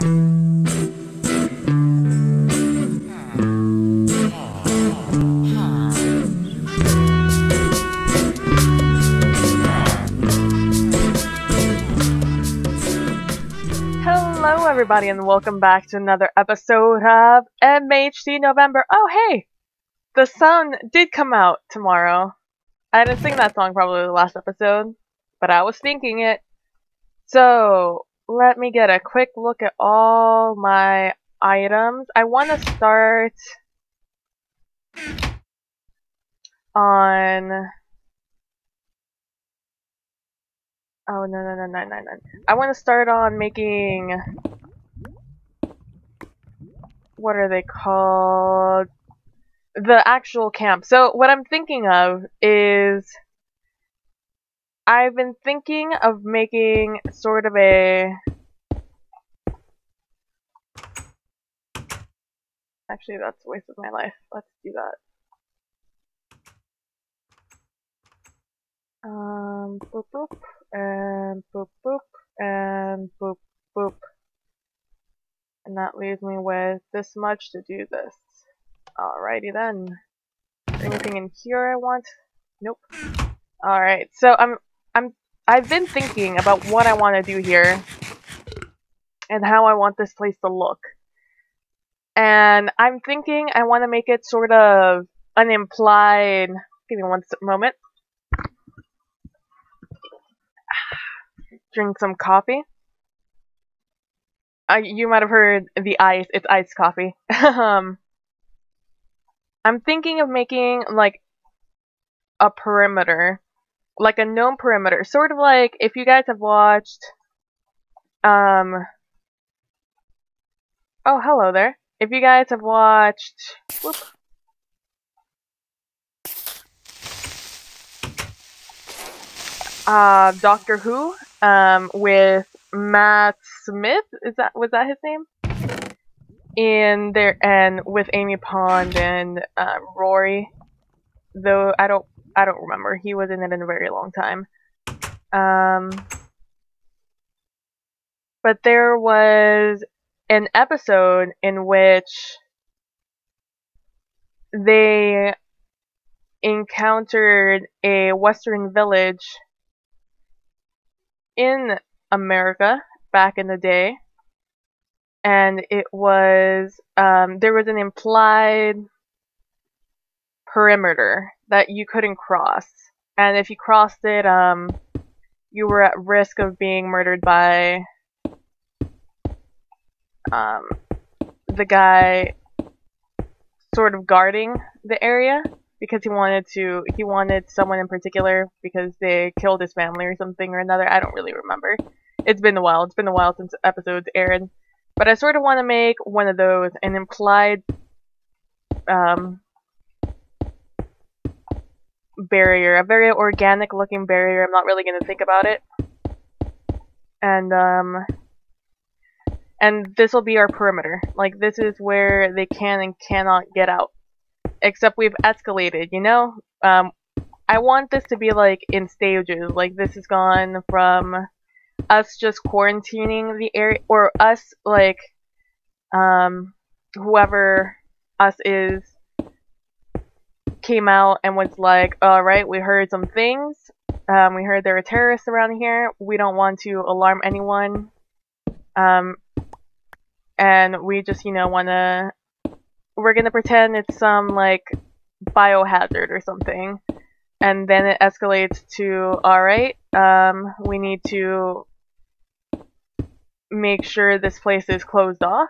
Hello, everybody, and welcome back to another episode of MHC November. Oh, hey! The sun did come out tomorrow. I didn't sing that song probably the last episode, but I was thinking it. So, let me get a quick look at all my items. I want to start on Oh, no, no, no, no, no, no. I want to start on making... What are they called? The actual camp. So, what I'm thinking of is... I've been thinking of making sort of a... Actually, that's a waste of my life. Let's do that. Um, boop boop, and boop boop, and boop boop. And that leaves me with this much to do this. Alrighty then. Anything in here I want? Nope. Alright, so I'm I'm I've been thinking about what I want to do here and how I want this place to look. And I'm thinking I want to make it sort of an implied give me one moment. drink some coffee. Uh, you might have heard the ice. It's iced coffee. um, I'm thinking of making like a perimeter, like a known perimeter, sort of like if you guys have watched. Um. Oh, hello there. If you guys have watched. Whoop, uh, Doctor Who, um, with Matt Smith. Is that was that his name? In there and with Amy Pond and uh, Rory. Though I don't I don't remember. He was in it in a very long time. Um, but there was an episode in which they encountered a western village in America back in the day, and it was um, there was an implied perimeter that you couldn't cross, and if you crossed it, um, you were at risk of being murdered by um, the guy sort of guarding the area because he wanted to he wanted someone in particular because they killed his family or something or another. I don't really remember. It's been a while. It's been a while since episodes aired. But I sort of want to make one of those an implied um, barrier, a very organic looking barrier. I'm not really going to think about it. And um and this will be our perimeter. Like this is where they can and cannot get out except we've escalated, you know? Um, I want this to be like in stages. Like this has gone from us just quarantining the area, or us like, um, whoever us is came out and was like, alright, we heard some things. Um, we heard there are terrorists around here. We don't want to alarm anyone. Um, and we just, you know, want to we're gonna pretend it's some like biohazard or something and then it escalates to alright um, we need to make sure this place is closed off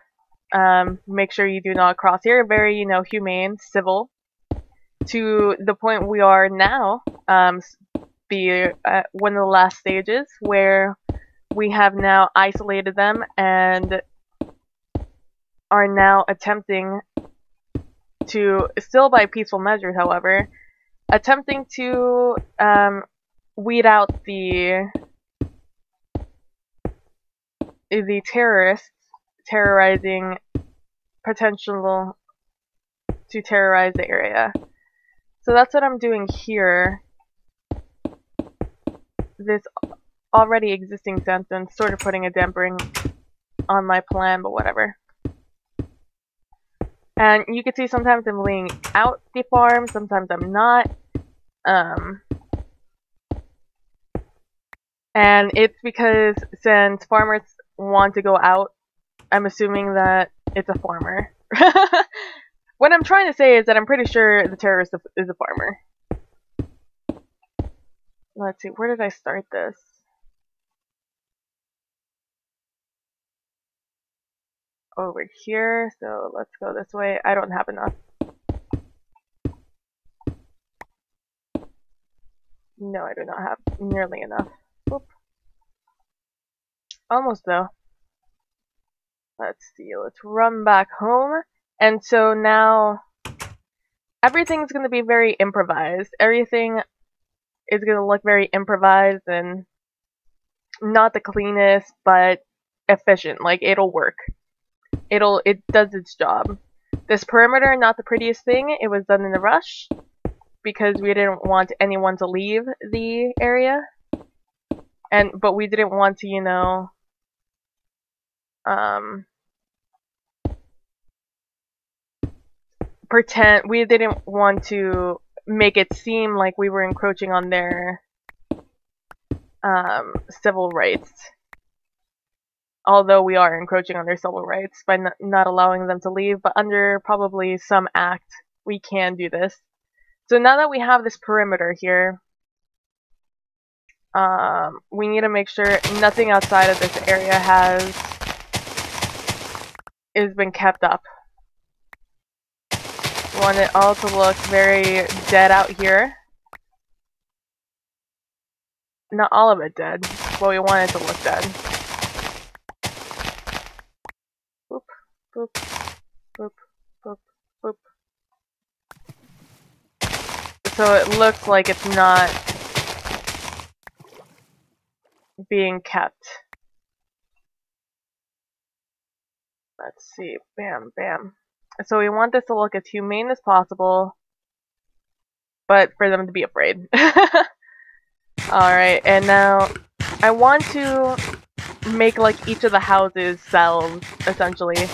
um, make sure you do not cross here very you know humane civil to the point we are now um, the uh, one of the last stages where we have now isolated them and are now attempting to, still by peaceful measures, however, attempting to um, weed out the the terrorists terrorizing potential to terrorize the area. So that's what I'm doing here. This already existing sentence, sort of putting a dampering on my plan, but whatever. And you can see sometimes I'm laying out the farm, sometimes I'm not. Um, and it's because since farmers want to go out, I'm assuming that it's a farmer. what I'm trying to say is that I'm pretty sure the terrorist is a farmer. Let's see, where did I start this? Over here, so let's go this way. I don't have enough. No, I do not have nearly enough. Oop. Almost though. Let's see, let's run back home. And so now everything's going to be very improvised. Everything is going to look very improvised and not the cleanest, but efficient. Like, it'll work. It'll, it does its job. This perimeter, not the prettiest thing. It was done in a rush because we didn't want anyone to leave the area. And, but we didn't want to, you know, um, pretend, we didn't want to make it seem like we were encroaching on their um, civil rights. Although we are encroaching on their civil rights by not, allowing them to leave, but under probably some act, we can do this. So now that we have this perimeter here, um, we need to make sure nothing outside of this area has is been kept up want it all to look very dead out here. Not all of it dead, but we want it to look dead. Boop, boop, boop, boop, boop. So it looks like it's not being kept. Let's see. Bam, bam. So we want this to look as humane as possible, but for them to be afraid. Alright, and now I want to make like each of the houses cells, essentially.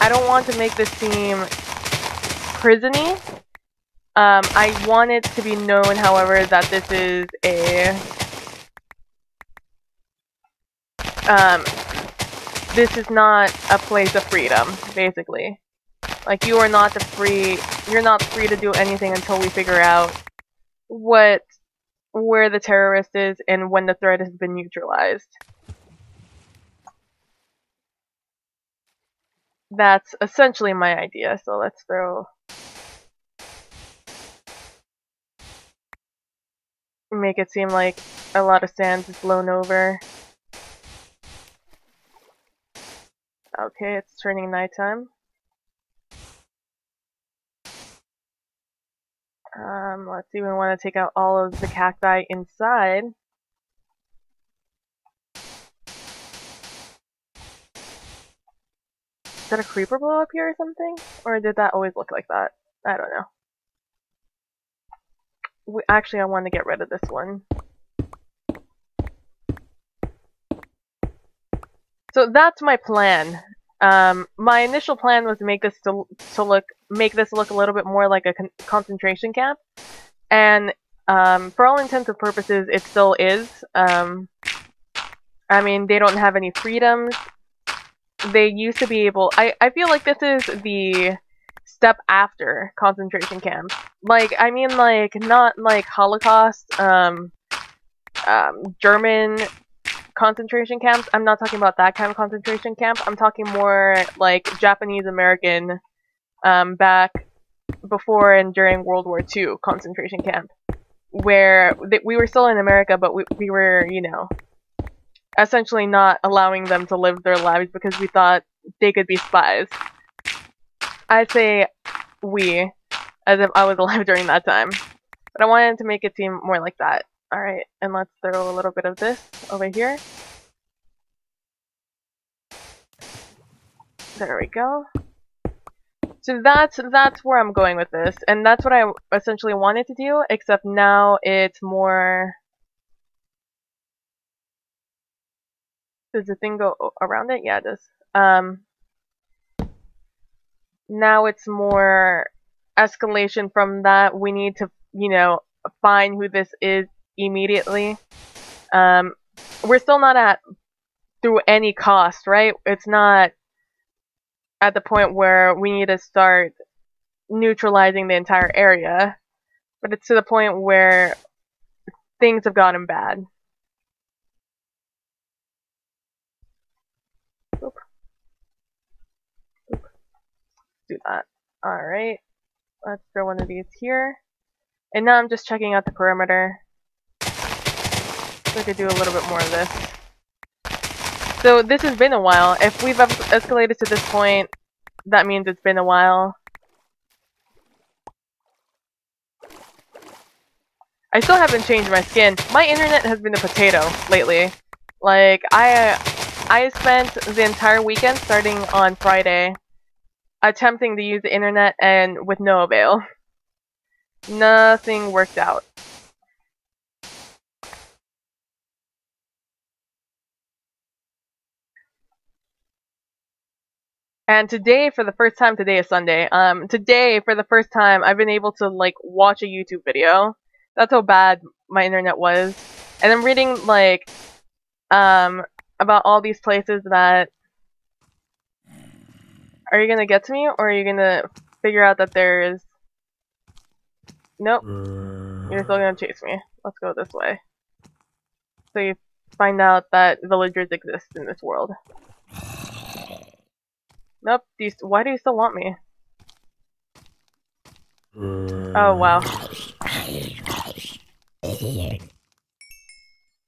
I don't want to make this seem prisony. Um, I want it to be known, however, that this is a um, this is not a place of freedom, basically. Like you are not the free you're not free to do anything until we figure out what where the terrorist is and when the threat has been neutralized. That's essentially my idea, so let's throw make it seem like a lot of sand is blown over. Okay, it's turning nighttime. Um, let's see, we want to take out all of the cacti inside. Is that a creeper blow up here or something? Or did that always look like that? I don't know. We, actually, I want to get rid of this one. So that's my plan. Um, my initial plan was to make this to, to look make this look a little bit more like a con concentration camp, and um, for all intents and purposes, it still is. Um, I mean, they don't have any freedoms. They used to be able. I I feel like this is the step after concentration camps. Like, I mean, like not like Holocaust, um, um, German concentration camps. I'm not talking about that kind of concentration camp. I'm talking more like Japanese American um, back before and during World War II concentration camp, where we were still in America, but we, we were, you know, essentially not allowing them to live their lives because we thought they could be spies. I say we, as if I was alive during that time. But I wanted to make it seem more like that. Alright, and let's throw a little bit of this over here. There we go. So that's that's where I'm going with this, and that's what I essentially wanted to do, except now it's more... Does the thing go around it? Yeah, it does. Um, now it's more escalation from that. We need to, you know, find who this is immediately. Um, we're still not at through any cost, right? It's not at the point where we need to start neutralizing the entire area, but it's to the point where things have gotten bad. Do that. Alright. Let's throw one of these here. And now I'm just checking out the perimeter. I could do a little bit more of this. So this has been a while. If we've escalated to this point, that means it's been a while. I still haven't changed my skin. My internet has been a potato lately. Like, I I spent the entire weekend starting on Friday attempting to use the internet and with no avail. Nothing worked out. And today, for the first time, today is Sunday. Um, today, for the first time, I've been able to like watch a YouTube video. That's how bad my internet was. And I'm reading like um about all these places that. Are you gonna get to me, or are you gonna figure out that there's? Nope. You're still gonna chase me. Let's go this way. So you find out that villagers exist in this world. Nope. Do you, why do you still want me? Oh, wow.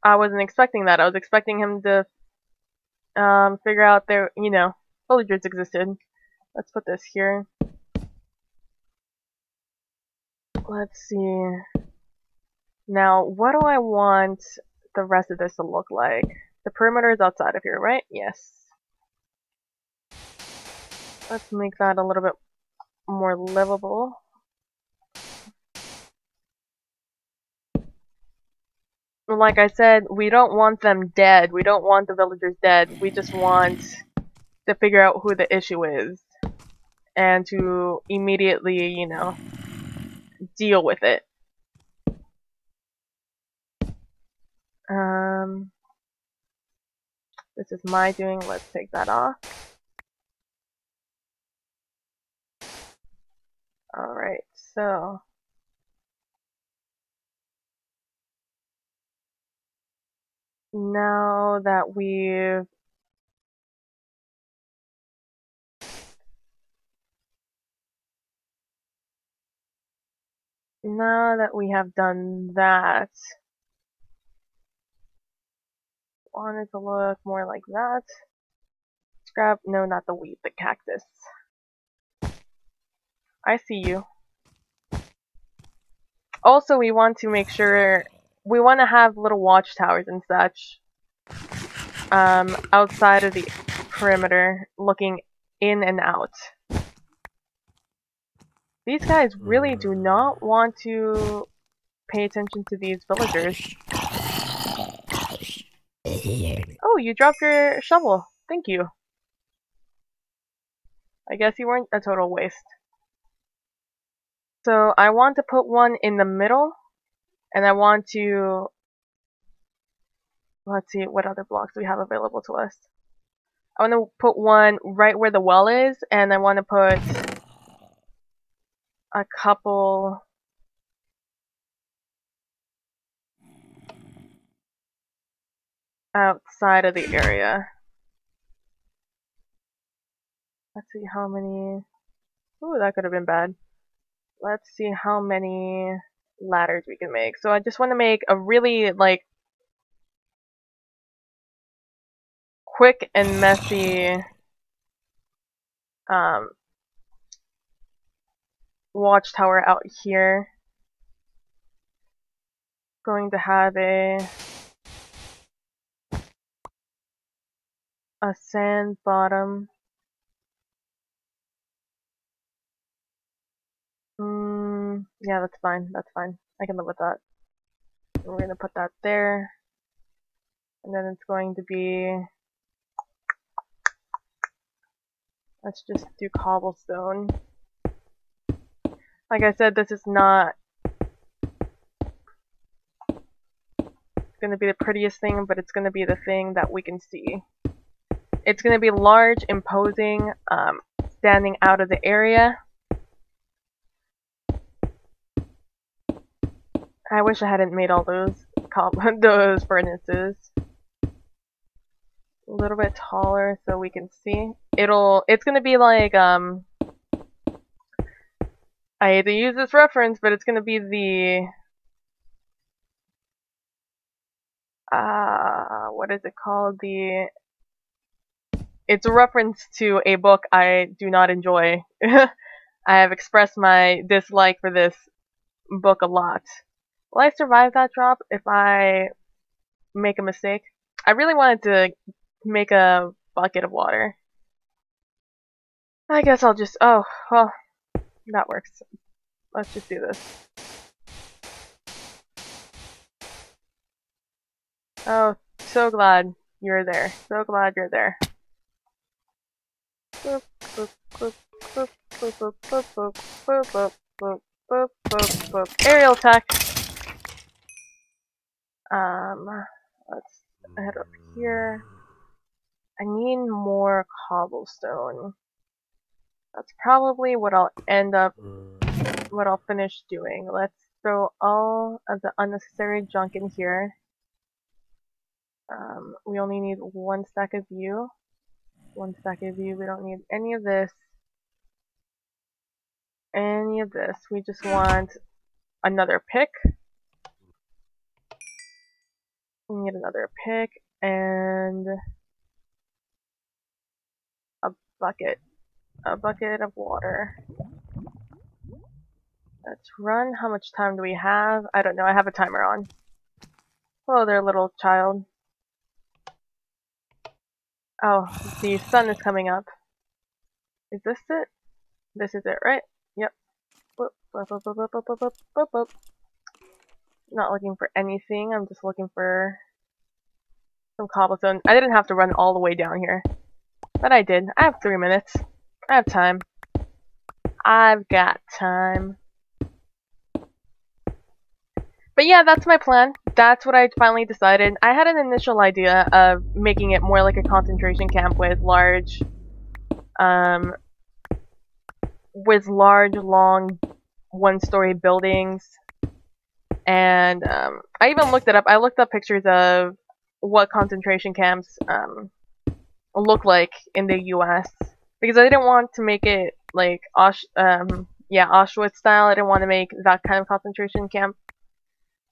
I wasn't expecting that. I was expecting him to um, figure out there, you know, villagers existed. Let's put this here. Let's see. Now, what do I want the rest of this to look like? The perimeter is outside of here, right? Yes. Let's make that a little bit more livable. Like I said, we don't want them dead. We don't want the villagers dead. We just want to figure out who the issue is. And to immediately, you know, deal with it. Um, this is my doing. Let's take that off. Alright, so... Now that we've now that we have done that, want it to look more like that. Scrap, no, not the weed the cactus. I see you. Also, we want to make sure we want to have little watchtowers and such um, outside of the perimeter, looking in and out. These guys really do not want to pay attention to these villagers. Oh, you dropped your shovel. Thank you. I guess you weren't a total waste. So I want to put one in the middle, and I want to, let's see what other blocks we have available to us. I want to put one right where the well is, and I want to put a couple outside of the area. Let's see how many. Ooh, that could have been bad let's see how many ladders we can make. So I just want to make a really, like, quick and messy um, watchtower out here. Going to have a a sand bottom Mm, yeah, that's fine. That's fine. I can live with that. We're going to put that there. And then it's going to be... Let's just do cobblestone. Like I said, this is not it's going to be the prettiest thing, but it's going to be the thing that we can see. It's going to be large, imposing, um, standing out of the area. I wish I hadn't made all those those furnaces. A little bit taller so we can see. It'll it's gonna be like um I hate to use this reference, but it's gonna be the uh what is it called? The it's a reference to a book I do not enjoy. I have expressed my dislike for this book a lot. Will I survive that drop if I make a mistake? I really wanted to make a bucket of water. I guess I'll just, oh, well, that works. Let's just do this. Oh, so glad you're there. So glad you're there. Aerial attack. Um, let's head up here. I need more cobblestone. That's probably what I'll end up, what I'll finish doing. Let's throw all of the unnecessary junk in here. Um, we only need one stack of yew one stack of yew. We don't need any of this. Any of this. We just want another pick. We need another pick and a bucket. A bucket of water. Let's run. How much time do we have? I don't know. I have a timer on. Hello there, little child. Oh, the sun is coming up. Is this it? This is it, right? Yep. Not looking for anything, I'm just looking for some cobblestone. I didn't have to run all the way down here. But I did. I have three minutes. I have time. I've got time. But yeah, that's my plan. That's what I finally decided. I had an initial idea of making it more like a concentration camp with large, um, with large, long, one-story buildings. And um, I even looked it up. I looked up pictures of what concentration camps um, look like in the U.S. because I didn't want to make it like Ausch um, yeah Auschwitz style. I didn't want to make that kind of concentration camp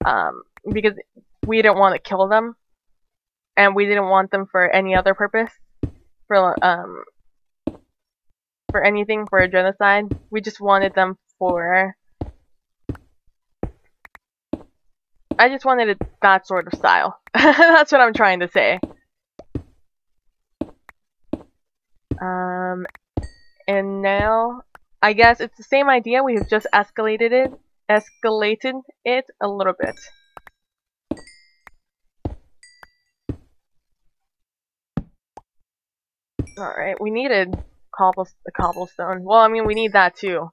um, because we didn't want to kill them, and we didn't want them for any other purpose, for um, for anything for a genocide. We just wanted them for. I just wanted it that sort of style. That's what I'm trying to say. Um, and now, I guess it's the same idea. We have just escalated it escalated it a little bit. Alright, we needed cobble cobblestone. Well, I mean, we need that too.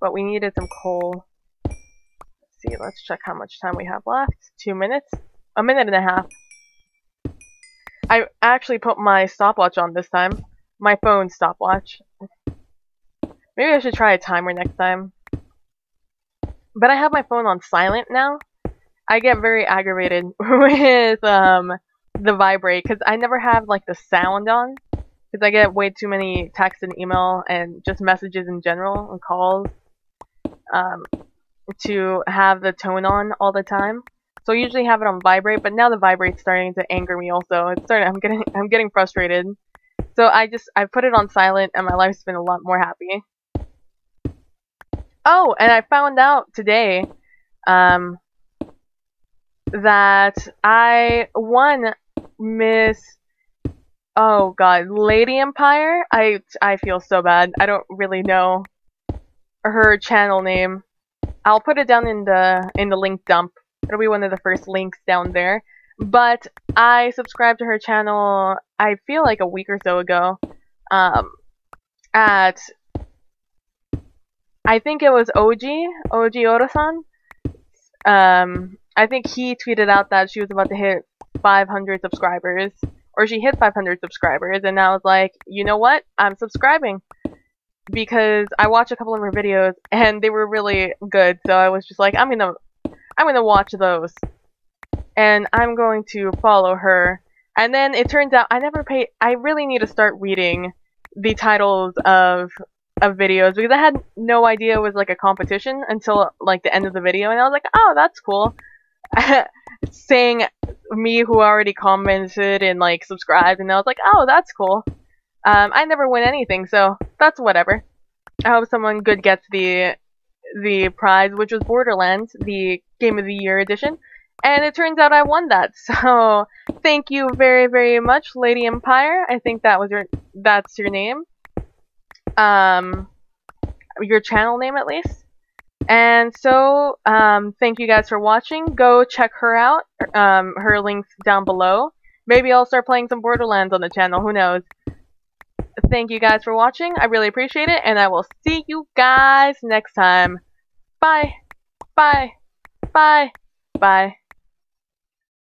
But we needed some coal. See, let's check how much time we have left. Two minutes? A minute and a half. I actually put my stopwatch on this time. My phone stopwatch. Maybe I should try a timer next time. But I have my phone on silent now. I get very aggravated with um, the vibrate because I never have like the sound on because I get way too many texts and email and just messages in general and calls um, to have the tone on all the time. So I usually have it on vibrate, but now the vibrate's starting to anger me also. It's starting I'm getting I'm getting frustrated. So I just I put it on silent and my life's been a lot more happy. Oh, and I found out today um, that I won Miss. Oh God, Lady Empire. I I feel so bad. I don't really know her channel name. I'll put it down in the in the link dump. It'll be one of the first links down there. But I subscribed to her channel. I feel like a week or so ago. Um, at I think it was OG, OG Orosan. Um, I think he tweeted out that she was about to hit 500 subscribers, or she hit 500 subscribers, and I was like, you know what? I'm subscribing because I watched a couple of her videos and they were really good. So I was just like, I'm gonna, I'm gonna watch those, and I'm going to follow her. And then it turns out I never paid. I really need to start reading the titles of of videos because I had no idea it was like a competition until like the end of the video, and I was like, oh, that's cool. Saying me who already commented and like subscribed, and I was like, oh, that's cool. Um, I never win anything, so that's whatever. I hope someone good gets the the prize, which was Borderlands, the Game of the Year edition. And it turns out I won that. So thank you very, very much, Lady Empire. I think that was your that's your name. Um your channel name at least. And so, um, thank you guys for watching. Go check her out. Um, her links down below. Maybe I'll start playing some Borderlands on the channel. Who knows? Thank you guys for watching. I really appreciate it. And I will see you guys next time. Bye. Bye. Bye. Bye.